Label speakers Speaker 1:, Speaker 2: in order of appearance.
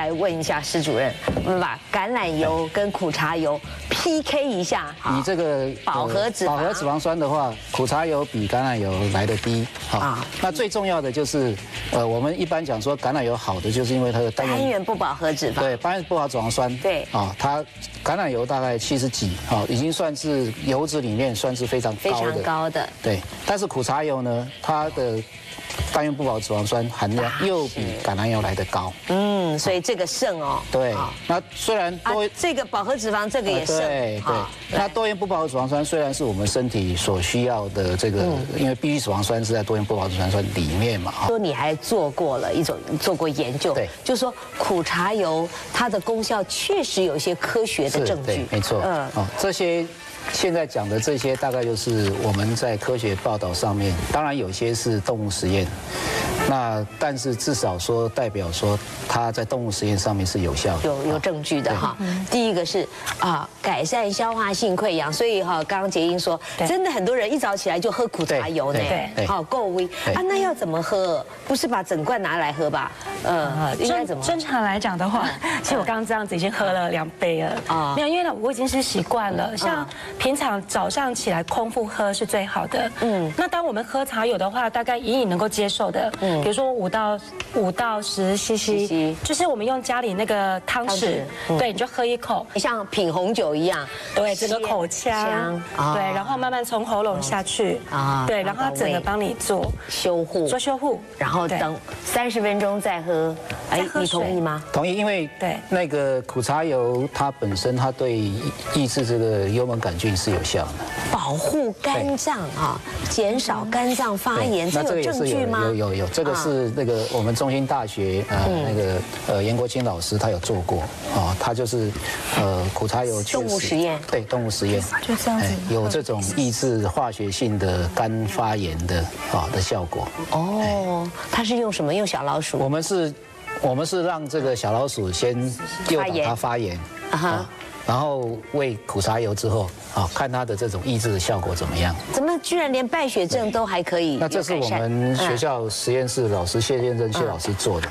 Speaker 1: 来问一下施主任，我们把橄榄油跟苦茶油 PK 一下。
Speaker 2: 以这个
Speaker 1: 饱和脂肪
Speaker 2: 饱和脂肪酸的话，苦茶油比橄榄油来的低。
Speaker 1: 啊
Speaker 2: 好，那最重要的就是，呃，我们一般讲说橄榄油好的，就是因为它的单元
Speaker 1: 单元不饱和脂肪，
Speaker 2: 对单元不饱和脂肪酸。
Speaker 1: 对
Speaker 2: 啊，它橄榄油大概七十几，啊，已经算是油脂里面算是非常
Speaker 1: 非
Speaker 2: 高的。
Speaker 1: 常高的。
Speaker 2: 对，但是苦茶油呢，它的单元不饱脂肪酸含量又比橄榄油来得高。
Speaker 1: 嗯，所以这个肾哦。
Speaker 2: 对，那虽然
Speaker 1: 啊
Speaker 2: 多。，
Speaker 1: 这个饱和脂肪这个也胜。
Speaker 2: 呃对对
Speaker 1: 好，
Speaker 2: 那多元不饱和脂肪酸虽然是我们身体所需要的这个，
Speaker 1: 嗯
Speaker 2: 因为必需脂肪酸是在多元不饱和脂肪酸里面嘛，哈。
Speaker 1: 说你还做过了一种做过研究，
Speaker 2: 对
Speaker 1: 就说苦茶油它的功效确实有一些科学的
Speaker 2: 是
Speaker 1: 证据，
Speaker 2: 对没错。
Speaker 1: 嗯，
Speaker 2: 哦，这些现在讲的这些，大概就是我们在科学报道上面，当然有些是动物实验，那但是至少说代表说它在动物实验上面是有效的。
Speaker 1: 有有证据的哈。第一个是啊，改善消化性溃疡，所以哈，刚刚杰英说，真的很多人一早起来就喝苦茶油呢。
Speaker 2: 对对，
Speaker 1: 好够
Speaker 2: 威。
Speaker 1: 啊，那要怎么喝？不是把整罐拿来喝吧？呃，应该
Speaker 3: 正
Speaker 1: 怎么？
Speaker 3: 正常来讲的话，其实我刚刚这样子已经喝了两杯了。
Speaker 1: 啊。
Speaker 3: 啊，没有，因为呢我已经是习惯了，像平常早上起来空腹喝是最好的，嗯，那当我们喝茶油的话，大概隐隐能够接受的，嗯，比如说五到五到十 CC，就是我们用家里那个汤
Speaker 1: 汤匙。
Speaker 3: 匙，对，你就喝一口，
Speaker 1: 像品红酒一样，
Speaker 3: 对，整个口腔。对，然后慢慢从喉咙下去，
Speaker 1: 啊
Speaker 3: 啊，对，然后它整个帮你做。
Speaker 1: 修护，
Speaker 3: 做修护，
Speaker 1: 然后等三十分钟再喝。哎你同意吗？
Speaker 2: 同意，因为
Speaker 3: 对。
Speaker 2: 那个苦茶油它本身它对抑制这个幽门杆菌是有效的。
Speaker 1: 保护肝脏啊，减少肝脏发炎，这有证据吗？
Speaker 2: 有有有，这个是那个我们中心大学呃
Speaker 1: 嗯。
Speaker 2: 那个呃严国清老师他有做过啊，他就是呃苦茶油
Speaker 1: 动物实验。
Speaker 2: 对动物实验
Speaker 3: 就这样子
Speaker 2: 哎有这种抑制化学性的肝发炎的啊的效果。
Speaker 1: 哦，它是用什么？用小老鼠？
Speaker 2: 我们是，我们是让这个小老鼠先诱导它发炎
Speaker 1: 啊哈
Speaker 2: 啊，然后喂苦茶油之后啊，看它的这种抑制的效果怎么样。
Speaker 1: 怎么居然连败血症都还可以
Speaker 2: 那这是我们学
Speaker 1: 嗯
Speaker 2: 校实验室老师谢建珍谢老师做的。